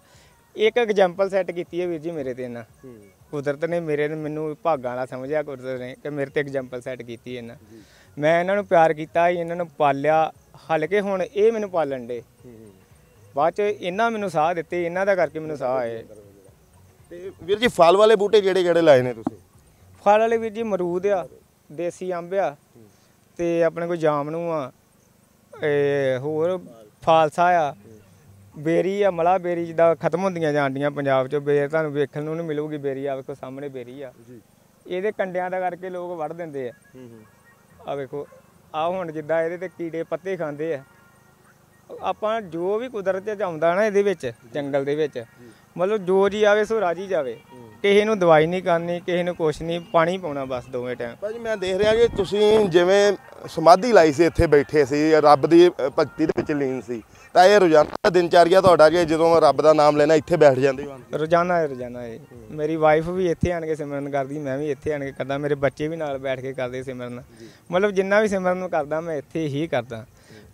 ਇੱਕ ਐਗਜ਼ਾਮਪਲ ਸੈੱਟ ਕੀਤੀ ਹੈ ਵੀਰ ਜੀ ਮੇਰੇ ਤੇ ਇਹਨਾਂ। ਕੁਦਰਤ ਨੇ ਮੇਰੇ ਨੂੰ ਮੈਨੂੰ ਭਾਗਾਂ ਵਾਲਾ ਸਮਝਿਆ ਕੁਦਰਤ ਨੇ ਕਿ ਮੇਰੇ ਤੇ ਐਗਜ਼ਾਮਪਲ ਸੈੱਟ ਕੀਤੀ ਇਹਨਾਂ। ਮੈਂ ਇਹਨਾਂ ਨੂੰ ਪਿਆਰ ਕੀਤਾ ਇਹਨਾਂ ਨੂੰ ਪਾਲਿਆ ਹਲਕੇ ਹੁਣ ਇਹ ਮੈਨੂੰ ਪਾਲਣ ਦੇ। ਬਾਅਦ ਚ ਇਹਨਾਂ ਮੈਨੂੰ ਸਾਹ ਦਿੱਤੇ ਇਹਨਾਂ ਦਾ ਕਰਕੇ ਮੈਨੂੰ ਸਾਹ ਆਏ। ਤੇ ਵੀਰ ਜੀ ਫਲ ਵਾਲੇ ਬੂਟੇ ਕਿਹੜੇ ਕਿਹੜੇ ਲਾਏ ਨੇ ਤੁਸੀਂ? ਫਲ ਵਾਲੇ ਵੀਰ ਜੀ ਮਰੂਦ ਆ ਦੇਸੀ ਅੰਬ ਆ ਤੇ ਆਪਣੇ ਕੋਲ ਜਾਮਨੂ ਆ। ਇਹ ਹੋਰ ਫਾਲਸਾ ਆ। ਬੇਰੀ ਆ ਮਲਾ ਬੇਰੀ ਜਿੱਦਾਂ ਖਤਮ ਹੁੰਦੀਆਂ ਜਾਂਦੀਆਂ ਪੰਜਾਬ 'ਚ। ਬੇਰ ਤੁਹਾਨੂੰ ਵੇਖਣ ਨੂੰ ਨਹੀਂ ਮਿਲੂਗੀ ਬੇਰੀ ਆ ਵੇਖੋ ਸਾਹਮਣੇ ਬੇਰੀ ਆ। ਇਹਦੇ ਕੰਡਿਆਂ ਦਾ ਕਰਕੇ ਲੋਕ ਵੜ ਦਿੰਦੇ ਆ। ਆ ਵੇਖੋ ਆ ਹੁਣ ਜਿੱਦਾਂ ਇਹਦੇ ਤੇ ਕੀੜੇ ਪੱਤੇ ਖਾਂਦੇ ਆ। ਆਪਾਂ ਜੋ ਵੀ ਕੁਦਰਤ ਚ ਆਉਂਦਾ ਨਾ ਇਹਦੇ ਵਿੱਚ ਜੰਗਲ ਦੇ ਵਿੱਚ ਮਤਲਬ ਜੋ ਜੀ ਆਵੇ ਸੋ ਰਾਜੀ ਜਾਵੇ। ਕਿਸੇ ਨੂੰ ਦਵਾਈ ਨਹੀਂ ਕਰਨੀ ਕਿਸੇ ਨੂੰ ਕੁਛ ਨਹੀਂ ਪਾਣੀ ਪਾਉਣਾ ਬਸ ਦੋਵੇਂ ਟਾਈਮ ਭਾਜੀ ਮੈਂ ਦੇਖ ਰਿਹਾ ਕਿ ਤੁਸੀਂ ਜਿਵੇਂ ਸਮਾਧੀ ਲਾਈ ਸੀ ਇੱਥੇ ਬੈਠੇ ਸੀ ਰੱਬ ਦੀ ਭਗਤੀ ਦੇ ਵਿੱਚ ਲੀਨ ਸੀ। ਤਾਂ ਇਹ ਰੋਜ਼ਾਨਾ ਦਿਨਚਾਰੀਆ ਤੁਹਾਡਾ ਕਿ ਜਦੋਂ ਰੱਬ ਦਾ ਨਾਮ ਲੈਣਾ ਇੱਥੇ ਬੈਠ ਜਾਂਦੇ ਹੋ? ਰੋਜ਼ਾਨਾ ਹੈ ਰੋਜ਼ਾਨਾ ਇਹ ਮੇਰੀ ਵਾਈਫ ਵੀ ਇੱਥੇ ਆਣ ਕੇ ਸਿਮਰਨ ਕਰਦੀ ਮੈਂ ਵੀ ਇੱਥੇ ਆਣ ਕੇ ਕਰਦਾ ਮੇਰੇ ਬੱਚੇ ਵੀ ਨਾਲ ਬੈਠ ਕੇ ਕਰਦੇ ਸਿਮਰਨ। ਮਤਲਬ ਜਿੰਨਾ ਵੀ ਸਿਮਰਨ ਕਰਦਾ ਮੈਂ ਇੱਥੇ ਹੀ ਕਰਦਾ।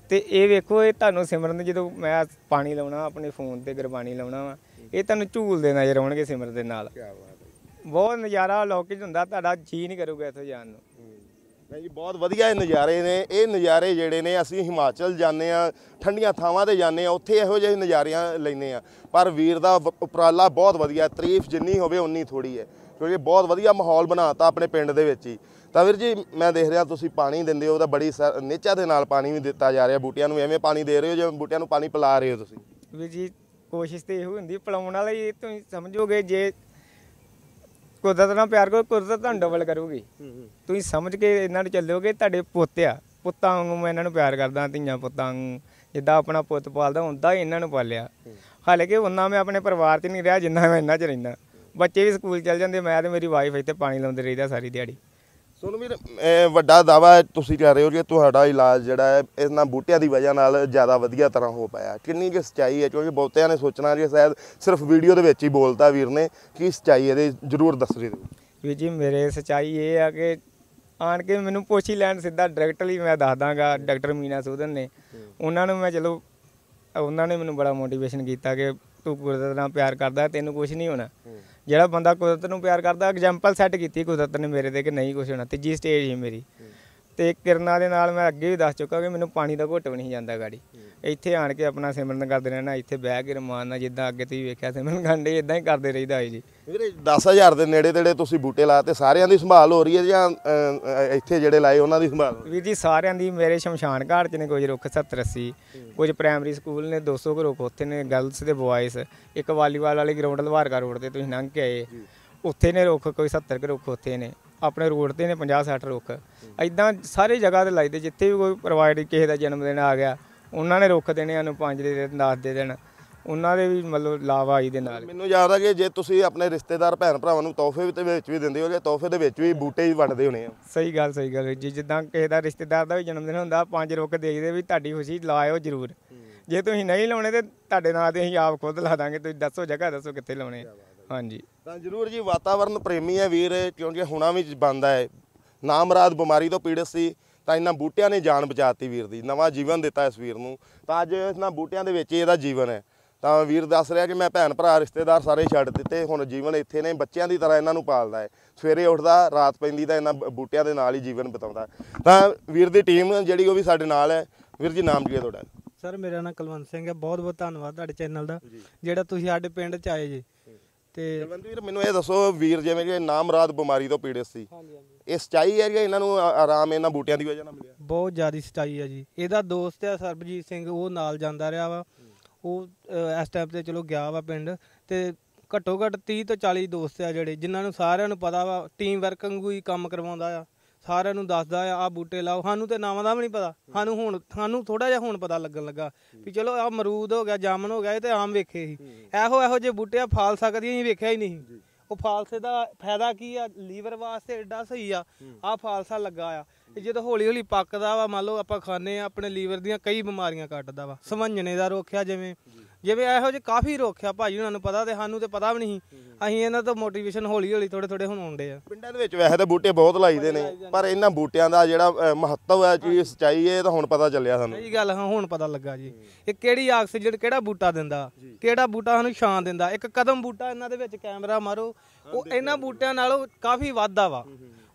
ਤੇ ਇਹ ਵੇਖੋ ਇਹ ਤੁਹਾਨੂੰ ਸਿਮਰਨ ਜਦੋਂ ਮੈਂ ਪਾਣੀ ਲਾਉਣਾ ਆਪਣੇ ਫੋਨ ਤੇ ਗੁਰਬਾਣੀ ਲਾਉਣਾ ਵਾ ਇਹ ਤੁਹਾਨੂੰ ਝੂਲਦੇ ਨਜ਼ਰ ਆਉਣਗੇ ਸਿਮਰਨ ਦੇ ਨਾਲ। ਬਹੁਤ ਨਜ਼ਾਰਾ ਲੌਕਿਕ ਹੁੰਦਾ ਤੁਹਾਡਾ ਜੀ ਨਹੀਂ ਕਰੂਗਾ ਇੱਥੋਂ ਜਾਣ ਨੂੰ। ਨਹੀਂ ਜੀ, ਬਹੁਤ ਵਧੀਆ ਇਹ ਨਜ਼ਾਰੇ ਨੇ। ਇਹ ਨਜ਼ਾਰੇ ਜਿਹੜੇ ਨੇ, ਅਸੀਂ ਹਿਮਾਚਲ ਜਾਂਦੇ ਆ ਠੰਡੀਆਂ ਥਾਵਾਂ ਤੇ ਜਾਂਦੇ ਆ ਉੱਥੇ ਇਹੋ ਜਿਹੇ ਨਜ਼ਾਰਿਆਂ ਲੈਂਦੇ ਆ ਪਰ ਵੀਰ ਦਾ ਉਪਰਾਲਾ ਬਹੁਤ ਵਧੀਆ ਤਾਰੀਫ ਜਿੰਨੀ ਹੋਵੇ ਉਨੀ ਥੋੜੀ ਹੈ। ਕਿਉਂਕਿ ਬਹੁਤ ਵਧੀਆ ਮਾਹੌਲ ਬਣਾਤਾ ਆਪਣੇ ਪਿੰਡ ਦੇ ਵਿੱਚ ਹੀ। ਤਾਂ ਵੀਰ ਜੀ, ਮੈਂ ਦੇਖ ਰਿਹਾ ਤੁਸੀਂ ਪਾਣੀ ਦਿੰਦੇ ਹੋ ਤਾਂ ਬੜੀ ਸ- ਨਿੱਚਾ ਦੇ ਨਾਲ ਪਾਣੀ ਵੀ ਦਿੱਤਾ ਜਾ ਰਿਹਾ, ਬੂਟਿਆਂ ਨੂੰ ਐਵੇਂ ਪਾਣੀ ਦੇ ਰਹੇ ਹੋ, ਜਿਵੇਂ ਬੂਟਿਆਂ ਨੂੰ ਪਾਣੀ ਪਿਲਾ ਰਹੇ ਹੋ ਤੁਸੀਂ? ਵੀਰ ਜੀ, ਕੋਸ਼ਿਸ਼ ਤੇ ਇਹੋ ਹੁੰਦੀ, ਪਿਲਾਉਣ ਵਾਲੀ ਇਹ ਤੁਸੀਂ ਸਮਝੋਗੇ, ਜੇ ਕੁਦਰਤ ਨਾਲ ਪਿਆਰ ਕਰੋ ਕੁਦਰਤ ਤੁਹਾਨੂੰ ਡਬਲ ਕਰੂਗੀ। ਤੁਸੀਂ ਸਮਝ ਕੇ ਇਹਨਾਂ ਨੂੰ ਚੱਲਿਓਗੇ ਤੁਹਾਡੇ ਪੁੱਤ ਆ। ਪੁੱਤਾਂ ਵਾਂਗੂ ਮੈਂ ਇਹਨਾਂ ਨੂੰ ਪਿਆਰ ਕਰਦਾ ਧੀਆਂ ਪੁੱਤਾਂ ਵਾਂਗੂ। ਜਿੱਦਾਂ ਆਪਣਾ ਪੁੱਤ ਪਾਲਦਾ ਹੁੰਦਾ ਹੀ ਇਹਨਾਂ ਨੂੰ ਪਾਲਿਆ। ਹਾਲਾਂਕਿ ਉਹਨਾਂ ਮੈਂ ਆਪਣੇ ਪਰਿਵਾਰ 'ਚ ਨਹੀਂ ਰਿਹਾ ਜਿੰਨਾ ਮੈਂ ਇਹਨਾਂ 'ਚ ਰਹਿੰਦਾ। ਬੱਚੇ ਵੀ ਸਕੂਲ ਚੱਲ ਜਾਂਦੇ ਮੈਂ ਤੇ ਮੇਰੀ ਵਾਈਫ ਇੱਥੇ ਪਾਣੀ ਲਾਉਂਦੇ ਰਹੀਦਾ ਸਾਰੀ ਦਿਹਾੜੀ। ਸੋਨੂੰ ਵੀਰ ਇਹ ਵੱਡਾ ਦਾਵਾ ਤੁਸੀਂ ਕਰ ਰਹੇ ਹੋ ਕਿ ਤੁਹਾਡਾ ਇਲਾਜ ਜਿਹੜਾ ਹੈ ਇਹਨਾਂ ਬੂਟਿਆਂ ਦੀ ਵਜ੍ਹਾ ਨਾਲ ਜ਼ਿਆਦਾ ਵਧੀਆ ਤਰ੍ਹਾਂ ਹੋ ਪਾਇਆ। ਕਿੰਨੀ ਕਿ ਸੱਚਾਈ ਹੈ? ਕਿਉਂਕਿ ਬਹੁਤਿਆਂ ਨੇ ਸੋਚਣਾ ਕਿ ਸ਼ਾਇਦ ਸਿਰਫ ਵੀਡੀਓ ਦੇ ਵਿੱਚ ਹੀ ਬੋਲਤਾ ਵੀਰ ਨੇ। ਕੀ ਸੱਚਾਈ ਇਹਦੇ? ਜ਼ਰੂਰ ਦੱਸ ਰਹੇ ਦਿਓ। ਵੀ ਜੀ ਮੇਰੇ ਸਚਾਈ ਇਹ ਆ ਕਿ ਆਣ ਕੇ ਮੈਨੂੰ ਪੁੱਛ ਹੀ ਲੈਣ ਸਿੱਧਾ ਡਾਇਰੈਕਟਲੀ ਮੈਂ ਦੱਸ ਦਾਂਗਾ ਡਾਕਟਰ ਮੀਨਾ ਸੂਦਨ ਨੇ। ਉਹਨਾਂ ਨੂੰ ਮੈਂ ਚਲੋ ਉਹਨਾਂ ਨੇ ਮੈਨੂੰ ਬੜਾ ਮੋਟੀਵੇਸ਼ਨ ਕੀਤਾ ਕਿ ਤੂੰ ਕੁਦਰਤ ਨਾਲ ਪਿਆਰ ਕਰਦਾ ਤੈਨੂੰ ਕੁਝ ਨਹੀਂ ਹੋਣਾ। ਜਿਹੜਾ ਬੰਦਾ ਕੁਦਰਤ ਨੂੰ ਪਿਆਰ ਕਰਦਾ ਐਗਜ਼ਾਮਪਲ ਸੈੱਟ ਕੀਤੀ ਕੁਦਰਤ ਨੇ ਮੇਰੇ ਤੇ ਕਿ ਨਹੀਂ ਕੁਝ ਹੋਣਾ ਤੀਜੀ ਸਟੇਜ ਸੀ ਮੇਰੀ। ਤੇ ਕਿਰਨਾਂ ਦੇ ਨਾਲ ਮੈਂ ਅੱਗੇ ਵੀ ਦੱਸ ਚੁੱਕਾ ਕਿ ਮੈਨੂੰ ਪਾਣੀ ਦਾ ਘੁੱਟ ਵੀ ਨਹੀਂ ਜਾਂਦਾ ਗਾੜੀ। ਇੱਥੇ ਆਣ ਕੇ ਆਪਣਾ ਸਿਮਰਨ ਕਰਦੇ ਰਹਿਣਾ ਇੱਥੇ ਬਹਿ ਕੇ ਰਮਾਨ ਨਾਲ ਜਿੱਦਾਂ ਅੱਗੇ ਤੁਸੀਂ ਵੇਖਿਆ ਸਿਮਰਨ ਗਾਂਡੇ ਇਦਾਂ ਹੀ ਕਰਦੇ ਰਹੀਦਾ ਹੈ ਜੀ। ਵੀਰੇ 10000 ਦੇ ਨੇੜੇ ਤੇੜੇ ਤੁਸੀਂ ਬੂਟੇ ਲਾਤੇ ਸਾਰਿਆਂ ਦੀ ਸੰਭਾਲ ਹੋ ਰਹੀ ਹੈ ਜਾਂ ਇੱਥੇ ਜਿਹੜੇ ਲਾਏ ਉਹਨਾਂ ਦੀ ਸੰਭਾਲ ਵੀਰ ਜੀ ਸਾਰਿਆਂ ਦੀ ਮੇਰੇ ਸ਼ਮਸ਼ਾਨ ਘਾਟ ਚ ਨੇ ਕੁਝ ਰੁੱਖ 70 80 ਕੁਝ ਪ੍ਰਾਇਮਰੀ ਸਕੂਲ ਨੇ 200 ਕੁ ਰੁੱਖ ਉੱਥੇ ਨੇ ਗਰਲਸ ਤੇ ਬॉयਜ਼ ਇੱਕ ਵਾਲੀਬਾਲ ਵਾਲੀ ਗਰਾਊਂਡ ਲਵਾਰਕਾ ਰੋਡ ਤੇ ਤੁਸੀਂ ਲੰਘ ਕੇ ਆਏ। ਉੱਥੇ ਨੇ ਰੁੱਖ ਕੋਈ 70 ਕੁ ਰੁੱਖ ਉੱਥੇ ਨੇ। ਆਪਣੇ ਰੋਡ ਤੇ ਨੇ 50 60 ਰੁੱਖ। ਐਦਾਂ ਸਾਰੇ ਜਗ੍ਹਾ ਤੇ ਲਾਈਦੇ ਜਿੱਥੇ ਵੀ ਕੋਈ ਪ੍ਰੋਵਾਈਡ ਕਿਸੇ ਦਾ ਜਨਮ ਦਿਨ ਆ ਗਿਆ ਉਹਨਾਂ ਨੇ ਰੁੱਖ ਦੇਣੇ ਸਾਨੂੰ 5 ਦੇ ਦੇਣ 10 ਦੇ ਦੇਣ। ਉਹਨਾਂ ਦੇ ਵੀ ਮਤਲਬ ਲਾਵਾ ਆਈ ਦੇ ਨਾਲ। ਮੈਨੂੰ ਯਾਦ ਆ ਕਿ ਜੇ ਤੁਸੀਂ ਆਪਣੇ ਰਿਸ਼ਤੇਦਾਰ ਭੈਣ ਭਰਾਵਾਂ ਨੂੰ ਤੋਹਫੇ ਦੇ ਵਿੱਚ ਵੀ ਦਿੰਦੇ ਹੋਗੇ ਤੋਹਫੇ ਦੇ ਵਿੱਚ ਵੀ ਬੂਟੇ ਹੀ ਵੰਡਦੇ ਹੋਣੇ ਆ। ਸਹੀ ਗੱਲ ਸਹੀ ਗੱਲ। ਜੀ ਜਿੱਦਾਂ ਕਿਸੇ ਦਾ ਰਿਸ਼ਤੇਦਾਰ ਦਾ ਵੀ ਜਨਮ ਦਿਨ ਹੁੰਦਾ ਪੰਜ ਰੁੱਖ ਦੇਖਦੇ ਵੀ ਤੁਹਾਡੀ ਖੁਸ਼ੀ ਲਾਇਓ ਜ਼ਰੂਰ। ਜੇ ਤੁਸੀਂ ਨਹੀਂ ਲਾਉਣੇ ਤੇ ਤੁਹਾਡੇ ਨਾਂ ਤੇ ਅਸੀਂ ਆਪ ਖੁਦ ਲਾ ਦਾਂਗੇ ਤੁਸੀਂ ਦੱਸੋ ਜਗ੍ਹਾ ਦੱਸੋ ਕਿੱਥੇ ਲਾਉਣੇ ਆ। ਹਾਂਜੀ। ਤਾਂ ਜ਼ਰੂਰ ਜੀ ਵਾਤਾਵਰਨ ਪ੍ਰੇਮੀ ਹੈ ਵੀਰ ਕਿਉਂਕਿ ਹੁਣਾ ਵੀ ਬੰਦਾ ਹੈ। ਨਾਮਰਾਦ ਬਿਮਾਰੀ ਤੋਂ ਪੀੜਤ ਸੀ ਤਾਂ ਇਹਨਾਂ ਬੂਟਿਆਂ ਨੇ ਜਾਨ ਬਚਾਤੀ ਵੀਰ ਦੀ ਨਵਾਂ ਜੀਵਨ ਦਿੱਤਾ ਇਸ ਵੀਰ ਨੂੰ। ਤਾਂ ਅੱਜ ਇਹਨਾਂ ਬੂਟਿਆਂ ਦੇ ਵਿੱਚ ਹੀ ਇਹਦਾ ਜੀਵਨ ਹੈ। ਤਾਂ ਵੀਰ ਦੱਸ ਰਿਹਾ ਕਿ ਮੈਂ ਭੈਣ ਭਰਾ ਰਿਸ਼ਤੇਦਾਰ ਸਾਰੇ ਛੱਡ ਦਿੱਤੇ ਹੁਣ ਜੀਵਨ ਇੱਥੇ ਨੇ ਬੱਚਿਆਂ ਦੀ ਤਰ੍ਹਾਂ ਇਹਨਾਂ ਨੂੰ ਪਾਲਦਾ ਹੈ। ਸਵੇਰੇ ਉੱਠਦਾ ਰਾਤ ਪੈਂਦੀ ਤਾਂ ਇਹਨਾਂ ਬੂਟਿਆਂ ਦੇ ਨਾਲ ਹੀ ਜੀਵਨ ਬਿਤਾਉਂਦਾ। ਤਾਂ ਵੀਰ ਦੀ ਟੀਮ ਜਿਹੜੀ ਉਹ ਵੀ ਸਾਡੇ ਨਾਲ ਹੈ। ਵੀਰ ਜੀ ਨਾਮ ਕੀ ਹੈ ਤੁਹਾਡਾ? ਸਰ ਮੇਰਾ ਨਾਮ ਕੁਲਵੰਤ ਸਿੰਘ ਹੈ। ਬਹੁਤ ਬਹੁਤ ਧੰਨਵਾਦ ਤੁਹਾਡੇ ਚੈਨਲ ਦਾ ਜਿਹੜਾ ਤੁਸੀਂ ਸਾਡੇ ਪਿੰਡ ਚ ਆਏ ਜੀ। ਤੇ ਜਲਵੰਤ ਵੀਰ ਮੈਨੂੰ ਇਹ ਦੱਸੋ ਵੀਰ ਜਿਵੇਂ ਕਿ ਨਾਮਰਾਦ ਬਿਮਾਰੀ ਤੋਂ ਪੀੜਤ ਸੀ। ਹਾਂਜੀ ਹਾਂਜੀ। ਇਹ ਸੱਚਾਈ ਹੈ ਕਿ ਇਹਨਾਂ ਨੂੰ ਆ- ਆਰਾਮ ਇਹਨਾਂ ਬੂਟਿਆਂ ਦੀ ਵਜ੍ਹਾ ਨਾਲ ਮਿਲਿਆ? ਬਹੁਤ ਜ਼ਿਆਦਾ ਸਚਾਈ ਹੈ ਜੀ। ਇਹਦਾ ਦੋਸਤ ਹੈ ਸਰਬਜੀਤ ਸਿੰਘ ਉਹ ਨਾਲ ਜਾਂਦਾ ਰਿਹਾ ਵਾ। ਉਹ ਇਸ ਟਾਈਮ ਤੇ ਚਲੋ ਗਿਆ ਵਾ ਪਿੰਡ ਤੇ ਘੱਟੋ ਘੱਟ 30 ਤੋਂ 40 ਦੋਸਤ ਆ ਜਿਹੜੇ ਜਿਨ੍ਹਾਂ ਨੂੰ ਸਾਰਿਆਂ ਨੂੰ ਪਤਾ ਵਾ ਟੀਮ ਵਰਕ ਵਾਂਗੂ ਹੀ ਕੰਮ ਕਰਵਾਉਂਦਾ ਆ। ਸਾਰਿਆਂ ਨੂੰ ਦੱਸਦਾ ਆ ਆ ਬੂਟੇ ਲਾਓ। ਸਾਨੂੰ ਤੇ ਨਾਵਾਂ ਦਾ ਵੀ ਨਹੀਂ ਪਤਾ। ਸਾਨੂੰ ਹੁਣ ਸਾਨੂੰ ਥੋੜਾ ਜਿਹਾ ਹੁਣ ਪਤਾ ਲੱਗਣ ਲੱਗਾ ਵੀ ਚਲੋ ਆ ਅਮਰੂਦ ਹੋ ਗਿਆ ਜਾਮਨ ਹੋ ਗਿਆ ਇਹ ਤੇ ਆਮ ਵੇਖੇ ਸੀ। ਇਹੋ ਇਹੋ ਜਿਹੇ ਬੂਟੇ ਆ ਫਾਲ ਸਕਦੀਆਂ ਹੀ ਵੇਖਿਆ ਹੀ ਨਹੀਂ ਉਹ ਫਾਲਸੇ ਦਾ ਫਾਇਦਾ ਕੀ ਆ? ਲੀਵਰ ਵਾਸਤੇ ਐਡਾ ਸਹੀ ਆ। ਆ ਫਾਲਸਾ ਲੱਗਾ ਆ। ਜਦੋਂ ਹੌਲੀ ਹੌਲੀ ਪੱਕਦਾ ਵਾ ਮੰਨ ਲਓ ਆਪਾਂ ਖਾਣੇ ਆ ਆਪਣੇ ਲੀਵਰ ਦੀਆਂ ਕਈ ਬਿਮਾਰੀਆਂ ਕੱਟਦਾ ਵਾ। ਸਮਝਣੇ ਦਾ ਰੋਕਿਆ ਜਿਵੇਂ। ਜਿਵੇਂ ਇਹੋ ਜਿਹੇ ਕਾਫੀ ਰੋਕਿਆ ਭਾਜੀ ਉਹਨਾਂ ਨੂੰ ਪਤਾ ਤੇ ਸਾਨੂੰ ਤੇ ਪਤਾ ਵੀ ਨਹੀਂ। ਅਸੀਂ ਇਹਨਾਂ ਤੋਂ ਮੋਟੀਵੇਸ਼ਨ ਹੌਲੀ ਹੌਲੀ ਥੋੜੇ ਥੋੜੇ ਹੁਣ ਆਉਂਦੇ ਆ। ਪਿੰਡਾਂ ਦੇ ਵਿੱਚ ਵੈਸੇ ਤਾਂ ਬੂਟੇ ਬਹੁਤ ਲਾਈਦੇ ਨੇ ਪਰ ਇਹਨਾਂ ਬੂਟਿਆਂ ਦਾ ਜਿਹੜਾ ਮਹੱਤਵ ਹੈ ਕੀ ਸੱਚਾਈ ਹੈ ਇਹ ਤਾਂ ਹੁਣ ਪਤਾ ਚੱਲਿਆ ਸਾਨੂੰ। ਸਹੀ ਗੱਲ ਹਾਂ ਹੁਣ ਪਤਾ ਲੱਗਾ ਜੀ। ਇਹ ਕਿਹੜੀ ਆਕਸੀਜਨ ਕਿਹੜਾ ਬੂਟਾ ਦਿੰਦਾ? ਕਿਹੜਾ ਬੂਟਾ ਸਾਨੂੰ ਛਾਂ ਦਿੰਦਾ? ਇੱਕ ਕਦਮ ਬੂਟਾ ਇਹਨਾਂ ਦੇ ਵਿੱਚ ਕੈਮਰਾ ਮਾਰੋ ਉਹ ਇਹਨਾਂ ਬੂਟਿਆਂ ਨਾਲੋਂ ਕਾਫੀ ਵਾਧਾ ਵਾ।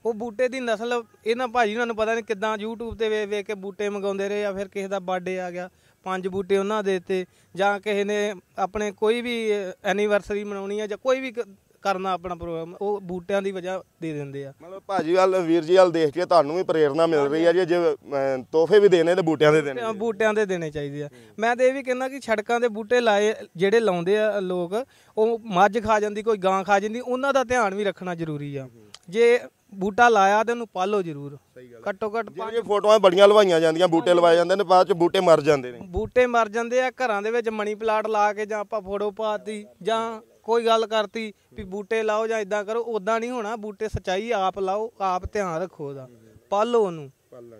ਉਹ ਬੂਟੇ ਦੀ ਨਸਲ ਇਹਨਾਂ ਭਾਜੀ ਉਹਨਾਂ ਨੂੰ ਪਤਾ ਨਹੀਂ ਕਿੱਦਾਂ YouTube ਤੇ ਵੇਖ ਵੇਖ ਕੇ ਬੂਟੇ ਮੰਗਾਉਂਦੇ ਰਹੇ ਜਾਂ ਫਿਰ ਕਿਸੇ ਦਾ ਬਰਥਡੇ ਆ ਗਿਆ। ਪੰਜ ਬੂਟੇ ਉਹਨਾਂ ਦੇ ਦਿੱਤੇ ਜਾਂ ਕਿਸੇ ਨੇ ਆਪਣੇ ਕੋਈ ਵੀ ਐਨੀਵਰਸਰੀ ਮਨਾਉਣੀ ਆ ਜਾਂ ਕੋਈ ਵੀ ਕ- ਕਰਨਾ ਆਪਣਾ ਪ੍ਰੋਗਰਾਮ ਉਹ ਬੂਟਿਆਂ ਦੀ ਵਜ੍ਹਾ ਦੇ ਦਿੰਦੇ ਆ। ਮਤਲਬ ਭਾਜੀ ਵੱਲ ਵੀਰ ਜੀ ਵੱਲ ਦੇਖ ਕੇ ਤੁਹਾਨੂੰ ਵੀ ਪ੍ਰੇਰਣਾ ਮਿਲ ਰਹੀ ਹੈ ਜੀ ਜੇ ਤੋਹਫੇ ਵੀ ਦੇਣੇ ਤੇ ਬੂਟਿਆਂ ਦੇ ਦੇਣੇ। ਬੂਟਿਆਂ- ਬੂਟਿਆਂ ਦੇ ਦੇਣੇ ਚਾਹੀਦੇ ਆ। ਮੈਂ ਤੇ ਇਹ ਵੀ ਕਹਿੰਦਾ ਕਿ ਸੜਕਾਂ ਦੇ ਬੂਟੇ ਲਾਏ ਜਿਹੜੇ ਲਾਉਂਦੇ ਆ ਲੋਕ ਉਹ ਮੱਝ ਖਾ ਜਾਂਦੀ ਕੋਈ ਗਾਂ ਖਾ ਜਾਂਦੀ ਉਹਨਾਂ ਦਾ ਧਿਆਨ ਵੀ ਰੱਖਣਾ ਜ਼ਰੂਰੀ ਆ। ਜੇ ਬੂਟਾ ਲਾਇਆ ਤੇ ਉਹਨੂੰ ਪਾਲੋ ਜ਼ਰੂਰ। ਘੱਟੋ ਘੱਟ ਜਿਹੜੀਆਂ ਫੋਟੋਆਂ ਬੜੀਆਂ ਲਵਾਈਆਂ ਜਾਂਦੀਆਂ ਬੂਟੇ ਲਵਾਏ ਜਾਂਦੇ ਨੇ ਬਾਅਦ ਚ ਬੂਟੇ ਮਰ ਜਾਂਦੇ ਨੇ। ਬੂਟੇ ਮਰ ਜਾਂਦੇ ਆ ਘਰਾਂ ਦੇ ਵਿੱਚ ਮਨੀ ਪਲਾਟ ਲਾ ਕੇ ਜਾਂ ਆਪਾਂ ਫੋਟੋ ਪਾਤੀ ਜਾਂ ਕੋਈ ਗੱਲ ਕਰਤੀ ਵੀ ਬੂਟੇ ਲਾਓ ਜਾਂ ਇਦਾਂ ਕਰੋ ਉਦਾਂ ਨਹੀਂ ਹੋਣਾ ਬੂਟੇ ਸਚਾਈ ਆਪ ਲਾਓ ਆਪ ਧਿਆਨ ਰੱਖੋ ਉਹਦਾ। ਪਾਲੋ ਉਹਨੂੰ।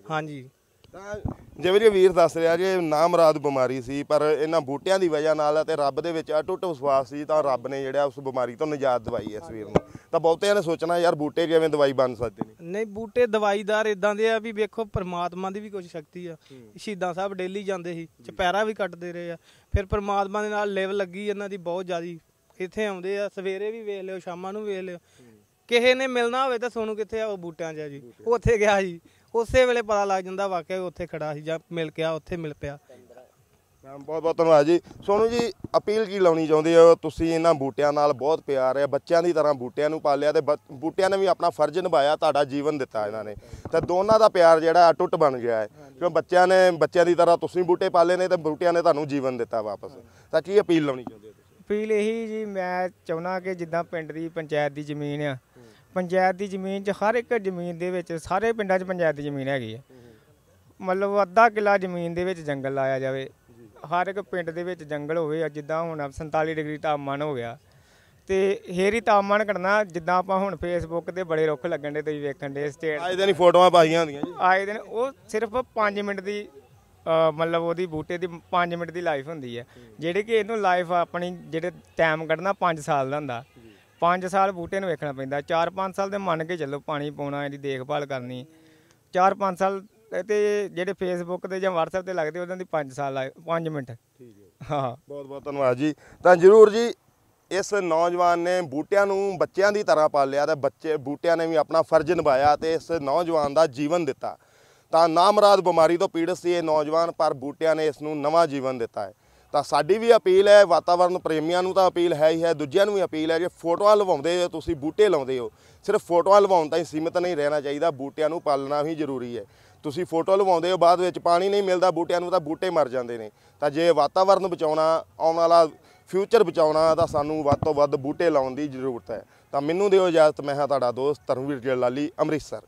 ਹਾਂਜੀ। ਤਾਂ ਜਿਵੇਂ ਜੀ ਵੀਰ ਦੱਸ ਰਿਹਾ ਜੀ ਨਾਮਰਾਦ ਬਿਮਾਰੀ ਸੀ ਪਰ ਇਹਨਾਂ ਬੂਟਿਆਂ ਦੀ ਵਜ੍ਹਾ ਨਾਲ ਅਤੇ ਰੱਬ ਦੇ ਵਿੱਚ ਅਟੁੱਟ ਵਿਸ਼ਵਾਸ ਸੀ ਤਾਂ ਰੱਬ ਨੇ ਜਿਹੜਾ ਉਸ ਬਿਮਾਰੀ ਤੋਂ ਨਿਜਾਤ ਦਵਾਈ ਇਸ ਵੀਰ ਨੂੰ। ਤਾਂ ਬਹੁਤਿਆਂ ਨੇ ਸੋਚਣਾ ਯਾਰ ਬੂਟੇ ਕਿਵੇਂ ਦਵਾਈ ਬਣ ਸਕਦੇ ਨੇ। ਨਹੀਂ ਬੂਟੇ ਦਵਾਈਦਾਰ ਇਦਾਂ ਦੇ ਆ ਵੀ ਵੇਖੋ ਪ੍ਰਮਾਤਮਾ ਦੀ ਵੀ ਕੁਝ ਸ਼ਕਤੀ ਆ। ਸ਼ਹੀਦਾਂ ਸਾਹਿਬ ਡੇਲੀ ਜਾਂਦੇ ਸੀ ਚਪੈਰਾ ਵੀ ਕੱਟਦੇ ਰਹੇ ਆ। ਫਿਰ ਪ੍ਰਮਾਤਮਾ ਦੇ ਨਾਲ ਲਿਵ ਲੱਗੀ ਇਹਨਾਂ ਦੀ ਬਹੁਤ ਜ਼ਿਆਦੀ। ਇੱਥੇ ਆਉਂਦੇ ਆ ਸਵੇਰੇ ਵੀ ਵੇਖ ਲਿਓ ਸ਼ਾਮਾਂ ਨੂੰ ਵੇਖ ਲਿਓ। ਕਿਸੇ ਨੇ ਮਿਲਣਾ ਹੋਵੇ ਤਾਂ ਸੋਨੂੰ ਕਿੱਥੇ ਆ ਉਹ ਬੂਟਿਆਂ 'ਚ ਜੀ। ਉੱਥੇ ਗਿਆ ਜੀ। ਉਸੇ ਵੇਲੇ ਪਤਾ ਲੱਗ ਜਾਂਦਾ ਵਾਕਿਆ ਉੱਥੇ ਖੜਾ ਸੀ ਜਾਂ ਮਿਲ ਗਿਆ ਉੱਥੇ ਮਿਲ ਪਿਆ। ਮੈਮ, ਬਹੁਤ ਬਹੁਤ ਧੰਨਵਾਦ ਜੀ। ਸੋਨੂੰ ਜੀ, ਅਪੀਲ ਕੀ ਲਾਉਣੀ ਚਾਹੁੰਦੇ ਹੋ? ਤੁਸੀਂ ਇਹਨਾਂ ਬੂਟਿਆਂ ਨਾਲ ਬਹੁਤ ਪਿਆਰ ਹੈ, ਬੱਚਿਆਂ ਦੀ ਤਰ੍ਹਾਂ ਬੂਟਿਆਂ ਨੂੰ ਪਾਲਿਆ ਤੇ ਬੂਟਿਆਂ ਨੇ ਵੀ ਆਪਣਾ ਫਰਜ਼ ਨਿਭਾਇਆ, ਤੁਹਾਡਾ ਜੀਵਨ ਦਿੱਤਾ ਇਹਨਾਂ ਨੇ। ਤੇ ਦੋਨਾਂ ਦਾ ਪਿਆਰ ਜਿਹੜਾ ਅਟੁੱਟ ਬਣ ਗਿਆ ਹੈ। ਕਿਉਂ ਬੱਚਿਆਂ ਨੇ, ਬੱਚਿਆਂ ਦੀ ਤਰ੍ਹਾਂ ਤੁਸੀਂ ਬੂਟੇ ਪਾਲੇ ਨੇ ਤੇ ਬੂਟਿਆਂ ਨੇ ਤੁਹਾਨੂੰ ਜੀਵਨ ਦਿੱਤਾ ਵਾਪਸ। ਤਾਂ ਕੀ ਅਪੀਲ ਲਾਉਣੀ ਚਾਹੁੰਦੇ ਹੋ ਤੁਸੀਂ? ਅਪੀਲ ਇਹੀ ਜੀ, ਮੈਂ ਚਾਹੁੰਦਾ ਕਿ ਜਿੱਦਾਂ ਪਿੰਡ ਦੀ ਪੰਚਾਇਤ ਦੀ ਜ਼ਮੀਨ ਆ, ਪੰਚਾਇਤ ਦੀ ਜ਼ਮੀਨ 'ਚ ਹਰ ਇੱਕ ਜ਼ਮੀਨ ਦੇ ਵਿੱਚ, ਸਾਰੇ ਪਿੰਡਾਂ 'ਚ ਪੰਚਾਇਤ ਦੀ ਜ਼ਮੀਨ ਹੈਗੀ ਹੈ ਮਤਲਬ ਅੱਧਾ ਕਿੱਲਾ ਜ਼ਮੀਨ ਦੇ ਵਿੱਚ ਜੰਗਲ ਲਾਇਆ ਜਾਵੇ। ਹਰ ਇੱਕ ਪਿੰਡ ਦੇ ਵਿੱਚ ਜੰਗਲ ਹੋਵੇ ਜਿੱਦਾਂ ਹੁਣ 47 ਡਿਗਰੀ ਤਾਪਮਾਨ ਹੋ ਗਿਆ ਤੇ ਹੇਰੀ ਤਾਪਮਾਨ ਘਟਣਾ ਜਿੱਦਾਂ ਆਪਾਂ ਹੁਣ ਫੇਸਬੁੱਕ ਤੇ ਬੜੇ ਰੁੱਖ ਲੱਗਣ ਦੇ ਤੁਸੀਂ ਵੇਖਣ ਦੇ ਸਟੇਟ ਅੱਜ ਦਿਨ ਫੋਟੋਆਂ ਪਾਈਆਂ ਹੁੰਦੀਆਂ ਜੀ। ਆਏ ਦਿਨ ਉਹ ਸਿਰਫ 5 ਮਿੰਟ ਦੀ ਮਤਲਬ ਉਹਦੀ ਬੂਟੇ ਦੀ 5 ਮਿੰਟ ਦੀ ਲਾਈਫ ਹੁੰਦੀ ਹੈ। ਜਿਹੜੀ ਕਿ ਇਹਨੂੰ ਲਾਈਫ ਆਪਣੀ ਜਿਹੜੇ ਟਾਈਮ ਕੱਢਣਾ 5 ਸਾਲ ਦਾ ਹੁੰਦਾ। 5 ਸਾਲ ਬੂਟੇ ਨੂੰ ਵੇਖਣਾ ਪੈਂਦਾ। 4-5 ਸਾਲ ਦੇ ਮੰਨ ਕੇ ਚੱਲੋ ਪਾਣੀ ਪਾਉਣਾ ਇਹਦੀ ਦੇਖਭਾਲ ਕਰਨੀ। 4-5 ਸਾਲ ਤੇ ਜਿਹੜੇ ਫੇਸਬੁੱਕ ਤੇ ਜਾਂ WhatsApp ਤੇ ਲੱਗਦੇ ਉਹਨਾਂ ਦੀ 5 ਸਾਲ 5 ਮਿੰਟ। ਹਾਂ। ਬਹੁਤ ਬਹੁਤ ਧੰਨਵਾਦ ਜੀ। ਤਾਂ ਜਰੂਰ ਜੀ ਇਸ ਨੌਜਵਾਨ ਨੇ ਬੂਟਿਆਂ ਨੂੰ ਬੱਚਿਆਂ ਦੀ ਤਰ੍ਹਾਂ ਪਾਲਿਆ ਤੇ ਬੱਚੇ ਬੂਟਿਆਂ ਨੇ ਵੀ ਆਪਣਾ ਫਰਜ਼ ਨਿਭਾਇਆ ਤੇ ਇਸ ਨੌਜਵਾਨ ਦਾ ਜੀਵਨ ਦਿੱਤਾ। ਤਾਂ ਨਾਮਰਾਦ ਬਿਮਾਰੀ ਤੋਂ ਪੀੜਤ ਸੀ ਇਹ ਨੌਜਵਾਨ ਪਰ ਬੂਟਿਆਂ ਨੇ ਇਸ ਨੂੰ ਨਵਾਂ ਜੀਵਨ ਦਿੱਤਾ ਹੈ। ਤਾਂ ਸਾਡੀ ਵੀ ਅਪੀਲ ਹੈ ਵਾਤਾਵਰਣ ਪ੍ਰੇਮੀਆਂ ਨੂੰ ਤਾਂ ਅਪੀਲ ਹੈ ਹੀ ਹੈ ਦੂਜਿਆਂ ਨੂੰ ਵੀ ਅਪੀਲ ਹੈ ਜੇ ਫੋਟੋਆਂ ਲਵਾਉਂਦੇ ਹੋ ਤੁਸੀਂ ਬੂਟੇ ਲਾਉਂਦੇ ਹੋ ਸਿਰਫ ਫੋਟੋਆਂ ਲਵਾਉਣ ਤਾਂ ਹੀ ਸੀਮਿਤ ਨਹੀਂ ਰਹਿਣਾ ਚਾਹੀਦਾ, ਬੂਟਿਆਂ ਨੂੰ ਪਾਲਣਾ ਵੀ ਜ਼ਰੂਰੀ ਹੈ। ਤੁਸੀਂ ਫੋਟੋ ਲਵਾਉਂਦੇ ਹੋ, ਬਾਅਦ ਵਿੱਚ ਪਾਣੀ ਨਹੀਂ ਮਿਲਦਾ ਬੂਟਿਆਂ ਨੂੰ ਤਾਂ ਬੂਟੇ ਮਰ ਜਾਂਦੇ ਨੇ। ਤਾਂ ਜੇ ਵਾਤਾਵਰਨ ਬਚਾਉਣਾ, ਆਉਣ ਵਾਲਾ ਫਿਊਚਰ ਬਚਾਉਣਾ, ਤਾਂ ਸਾਨੂੰ ਵੱਧ ਤੋਂ ਵੱਧ ਬੂਟੇ ਲਾਉਣ ਦੀ ਜ਼ਰੂਰਤ ਹੈ। ਤਾਂ ਮੈਨੂੰ ਦਿਓ ਇਜਾਜ਼ਤ, ਮੈਂ ਹਾਂ ਤੁਹਾਡਾ ਦੋਸਤ ਧਰਮਵੀਰ ਜਲਾਲੀ, ਅੰਮ੍ਰਿਤਸਰ।